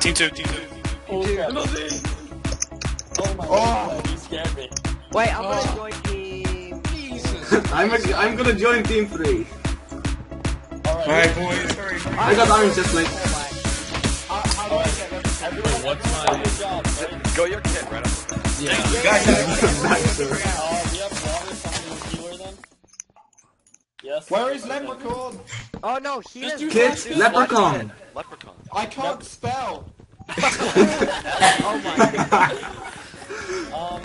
Team two, team two. Oh, crap. No, dude. oh my Oh. god, you scared me. Wait, I'm Oh. gonna join team. Jesus. I'm a, I'm gonna join team three. Alright, Alright, boys, hurry. I got iron chest plate. My. alright, everyone, What's everyone, my- job. Go your kid right up. Yeah. Guys, we have water, something healer then? Yes? Where is Leprechaun? Oh no, he Just is. do Kids, Just leprechaun. Leprechaun. I can't spell. Oh my. Um,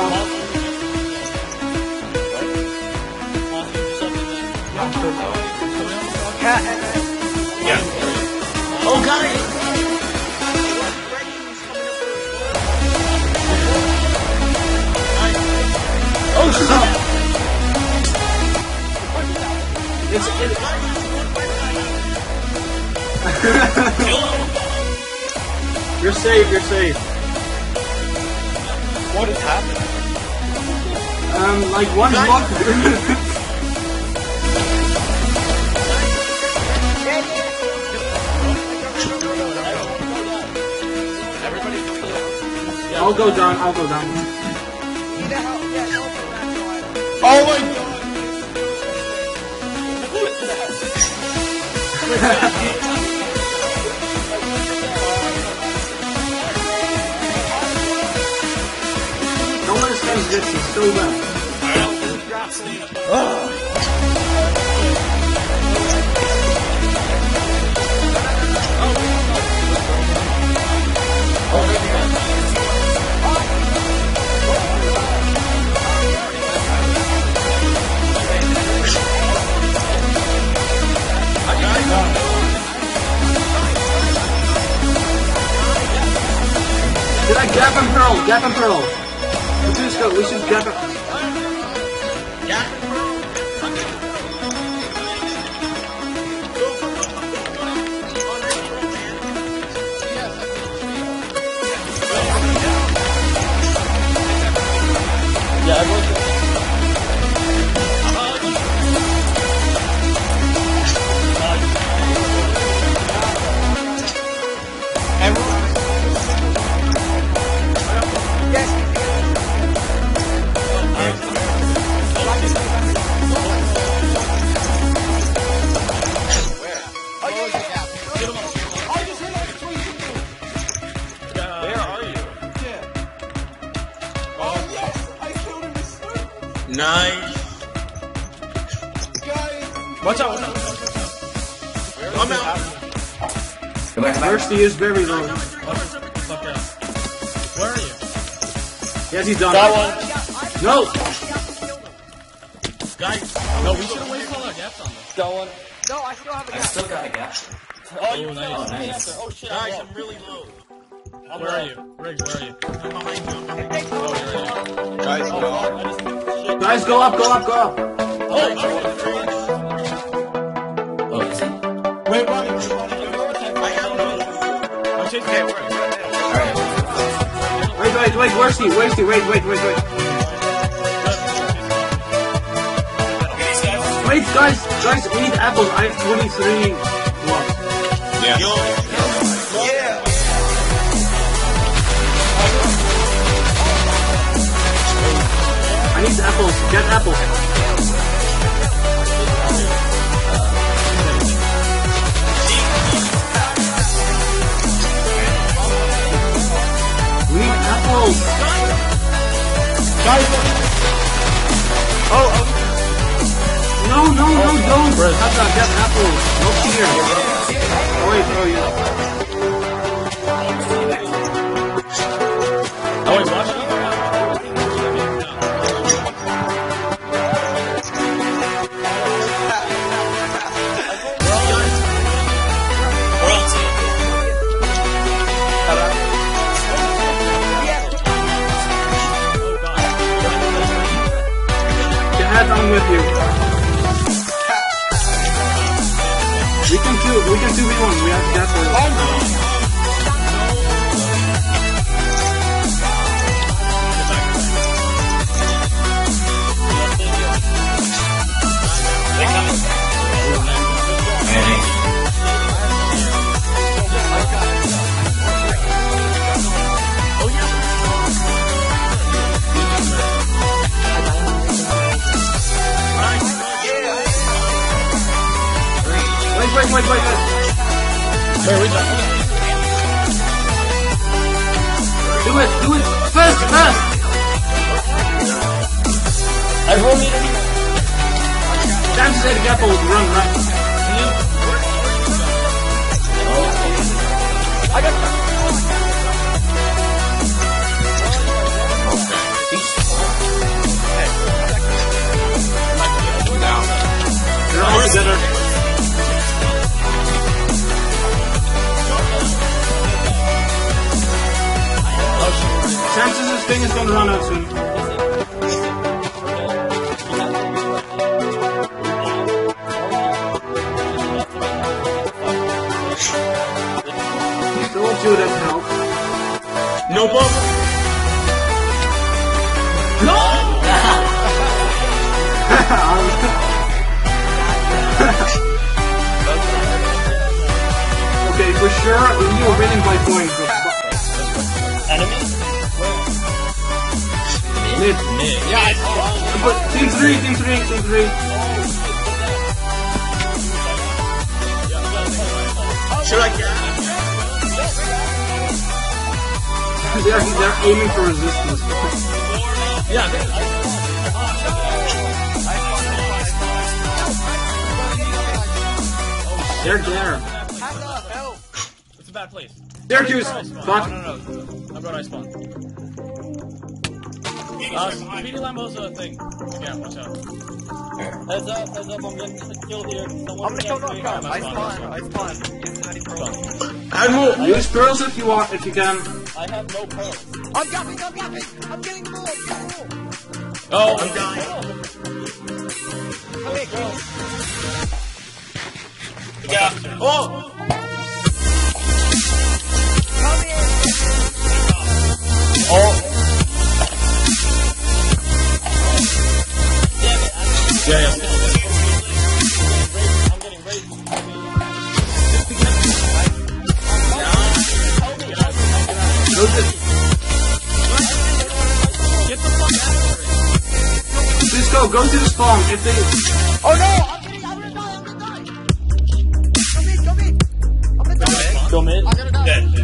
Oh! Oh, you're safe, you're safe. What is happening? Um, like one block. Everybody go down. I'll go down, I'll go down. Need a help? Yeah, help him, that's why. Oh my god. Don't let us use this, he's so bad. Did I gap and pearl? Gap and pearl. Should just go. We should and... Yeah, Watch out, watch out. I'm out. Mercy is very low. Where are you? Yes, he's done. Got one. No! Guys, no, we should have waited till our gaps on this. Got one. No, I still have a gap. Still got a gap. Oh, you Oh, nice. Oh, nice. Oh shit, Guys. I'm really low. I'm Where low. are you? Riggs, where are you? I'm behind you. I'm behind you. Oh, you're right. Guys, Oh, no. fuck, I just shit. Guys, go up, go up, go up! Oh, I'm oh, in the fridge. Oh, Wait, wait, wait, where's he? Where's he? Wait, wait, wait, wait. Wait, guys, guys, we need apples. I have 23 blocks. Yeah. Yo. Yeah. I need apples. Get apples. No, can we can two v one. We have Do it, do it, fast, fast. Time to say the gap will run right. Up to that help. No okay, for sure, you're winning by points. Enemy? Mid. Yeah, But team three, team three, team three. Should I get? They're, they're aiming for resistance. yeah. They're there. It's a bad place. Syracuse! Where I spawn. Fuck. No, no, no. I'm where I spawn. Uh, Speedy Lambo's a thing. Again, watch out. Heads up, heads up, I'm getting a kill here. Someone I'm gonna kill against me. Knockdown. I I spawn, spawn. I spawn. Use any pro. Admiral, use pearls if you want, if you can. I have no pearls. I'm jumping. I'm jumping. I'm getting the ball. I'm getting the ball. Oh, I'm dying. Come here, girl. Yeah. Oh. Come here. Oh. yeah, yeah. Get the fuck out of here. just go, go to the spawn. If they, Oh no! I'm gonna, I'm gonna die. I'm gonna die. Come in. Come in. I'm gonna die. Go mid. I'm gonna die. Dead. go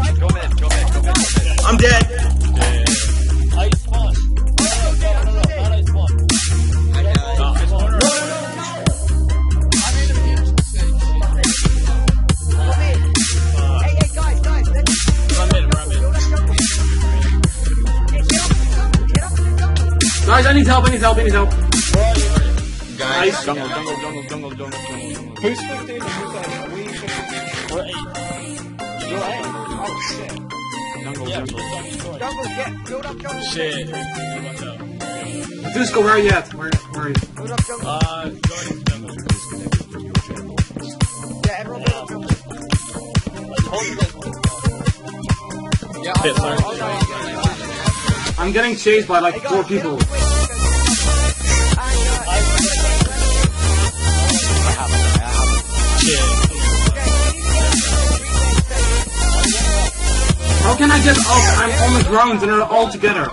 mid, go mid, go mid, go mid. I'm dead. Guys, I need help, I need help, I need help. Guys. Jungle, jungle, jungle, jungle, jungle, jungle, jungle. Who's 15 and who's like, we 15? We're eight. You're eight. Oh shit. Jungle, Yeah, jungle. please don't destroy. Jungle, get. Build up jungle. Shit. Dusko, where are you at? Where, where are you? Build up jungle. Uh, going jungle. Yeah, everyone build up jungle. Hold you guys. Shit, sorry. No, yeah, yeah. I'm getting chased by like four people. How can I get up? I'm on the ground and they're all together.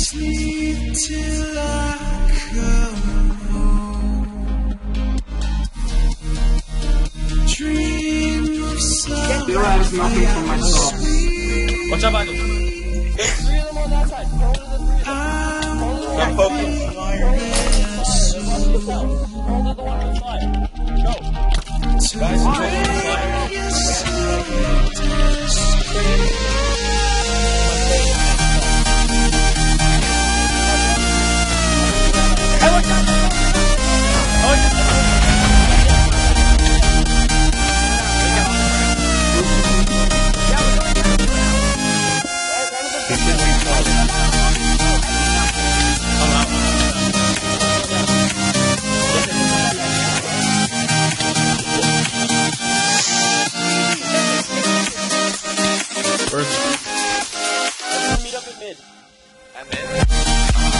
Sleep till I come home. Dream of Still has nothing for myself. Watch out, Michael. There's three of them on that side. Throw the three of them. Throw the I'm right. focused. Throw to the south. Throw to the one on the side. Go. Guys, throw the side. I'm in.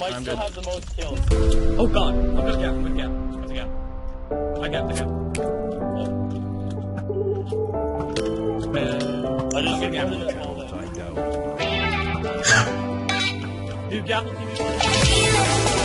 might I'm still good. have the most kills. Oh god, I'm gonna I'm gonna gap. I'm gonna gap. I got the gap. Man. I just gap. recorded it all. Dude, gap on TV.